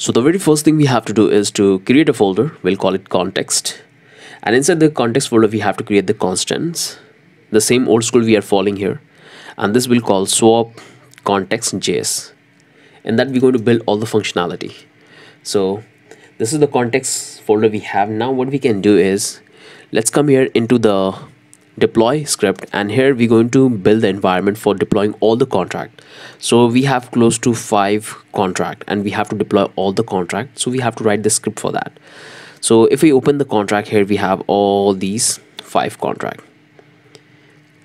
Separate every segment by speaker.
Speaker 1: So the very first thing we have to do is to create a folder. We'll call it context. And inside the context folder, we have to create the constants. The same old school we are following here. And this we'll call swap context.js. And that we're going to build all the functionality. So this is the context folder we have. Now what we can do is, let's come here into the deploy script and here we're going to build the environment for deploying all the contract. So we have close to five contract and we have to deploy all the contract. So we have to write the script for that. So if we open the contract here we have all these five contract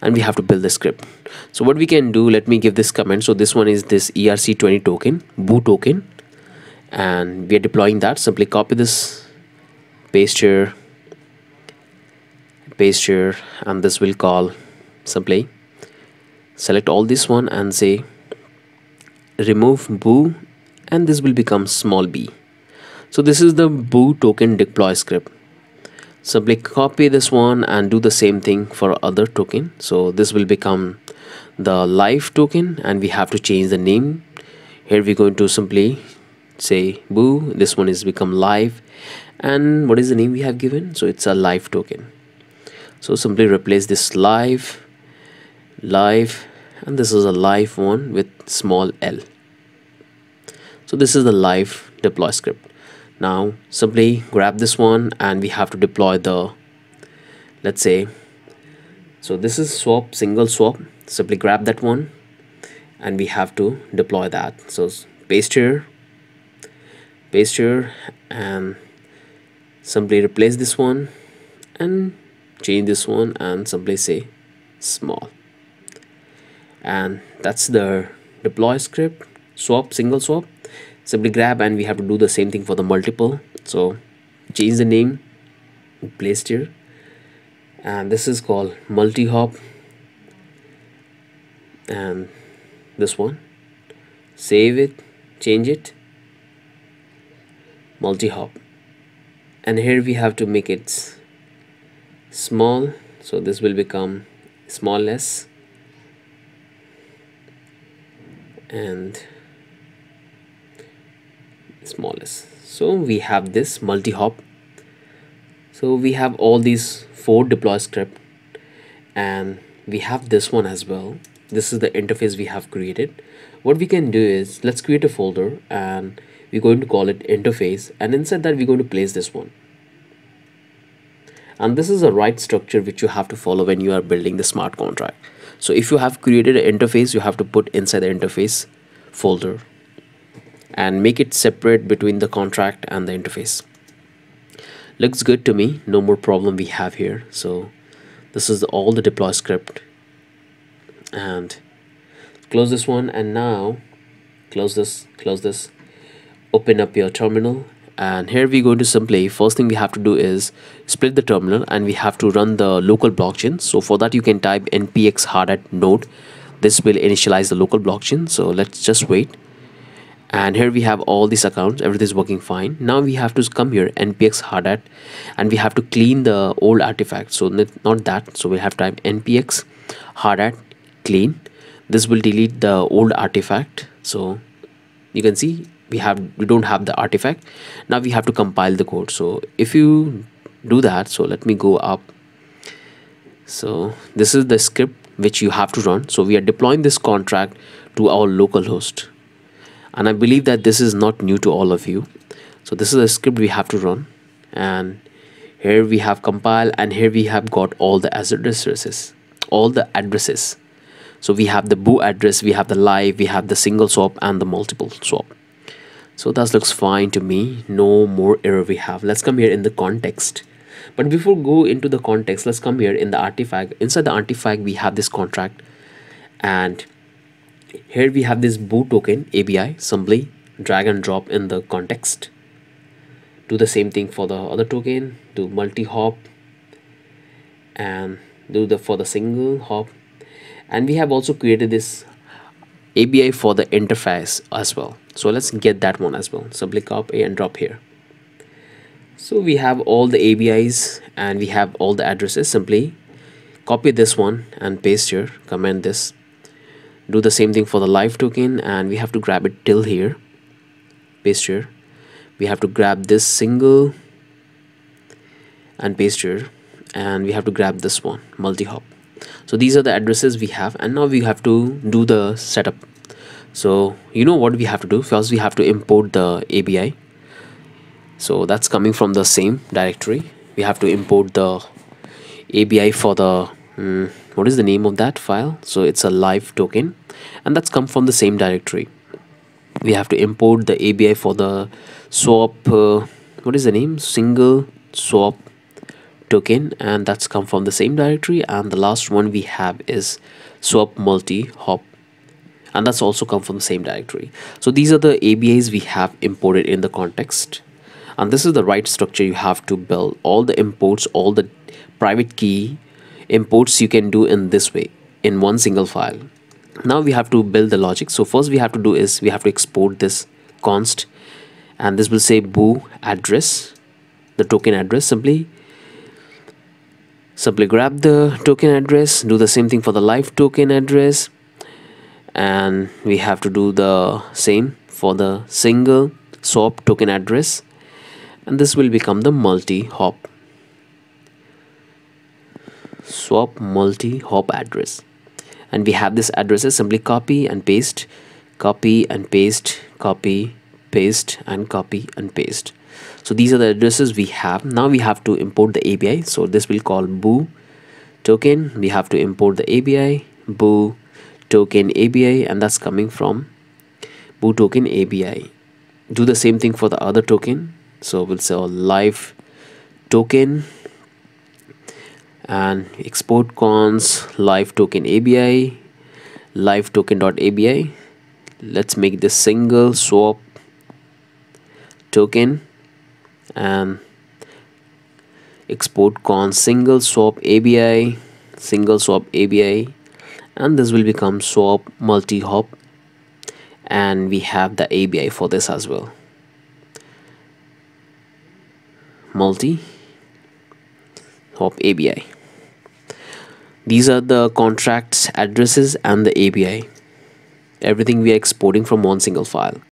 Speaker 1: and we have to build the script. So what we can do let me give this comment so this one is this erc20 token boo token and we are deploying that. Simply copy this paste here paste here and this will call simply select all this one and say remove boo and this will become small b. So this is the boo token deploy script. Simply copy this one and do the same thing for other token. So this will become the live token and we have to change the name. Here we're going to simply say boo this one is become live. And what is the name we have given? So it's a live token so simply replace this live live and this is a live one with small l. So this is the live deploy script. Now simply grab this one and we have to deploy the let's say so this is swap single swap. Simply grab that one and we have to deploy that. So paste here paste here and simply replace this one and change this one and simply say small. And that's the deploy script. Swap single swap. Simply grab and we have to do the same thing for the multiple. So change the name placed here. And this is called multi-hop. And this one. Save it change it. Multi-hop. And here we have to make it small so this will become smallness. And smallest so we have this multi-hop. So we have all these four deploy script. And we have this one as well. This is the interface we have created. What we can do is let's create a folder and we're going to call it interface. And inside that we're going to place this one and this is the right structure which you have to follow when you are building the smart contract. So if you have created an interface you have to put inside the interface folder and make it separate between the contract and the interface. Looks good to me. No more problem we have here. So this is all the deploy script. And close this one and now close this close this. Open up your terminal and here we go going to simply first thing we have to do is split the terminal and we have to run the local blockchain. So for that you can type npx hard node. This will initialize the local blockchain. So let's just wait. And here we have all these accounts. Everything is working fine. Now we have to come here npx hardhat and we have to clean the old artifact. So not that. So we have to type npx hardhat clean. This will delete the old artifact. So you can see we have we don't have the artifact. Now we have to compile the code. So if you do that so let me go up. So this is the script which you have to run. So we are deploying this contract to our local host. And I believe that this is not new to all of you. So this is a script we have to run. And here we have compile and here we have got all the addresses all the addresses. So we have the boo address we have the live we have the single swap and the multiple swap so that looks fine to me. No more error we have. Let's come here in the context. But before go into the context let's come here in the artifact. Inside the artifact we have this contract. And here we have this boo token ABI simply drag and drop in the context. Do the same thing for the other token. Do multi-hop. And do the for the single hop. And we have also created this ABI for the interface as well. So let's get that one as well. So simply copy and drop here. So we have all the ABIs and we have all the addresses. Simply copy this one and paste here. Comment this. Do the same thing for the live token and we have to grab it till here. Paste here. We have to grab this single and paste here. And we have to grab this one multi-hop so these are the addresses we have and now we have to do the setup. So you know what we have to do? First we have to import the ABI so that's coming from the same directory. We have to import the ABI for the um, what is the name of that file? So it's a live token and that's come from the same directory. We have to import the ABI for the swap uh, what is the name? Single swap token and that's come from the same directory. And the last one we have is swap multi hop and that's also come from the same directory. So these are the ABIs we have imported in the context. And this is the right structure you have to build. All the imports all the private key imports you can do in this way in one single file. Now we have to build the logic. So first we have to do is we have to export this const and this will say boo address the token address simply simply grab the token address do the same thing for the live token address. And we have to do the same for the single swap token address. And this will become the multi-hop. Swap multi-hop address. And we have this addresses simply copy and paste. Copy and paste copy paste and copy and paste so these are the addresses we have. Now we have to import the ABI so this will call boo token. We have to import the ABI boo token ABI and that's coming from boo token ABI do the same thing for the other token. So we'll say live token and export cons live token ABI live token dot ABI let's make this single swap token and export con single swap ABI single swap ABI and this will become swap multi-hop. And we have the ABI for this as well. Multi hop ABI these are the contracts addresses and the ABI everything we are exporting from one single file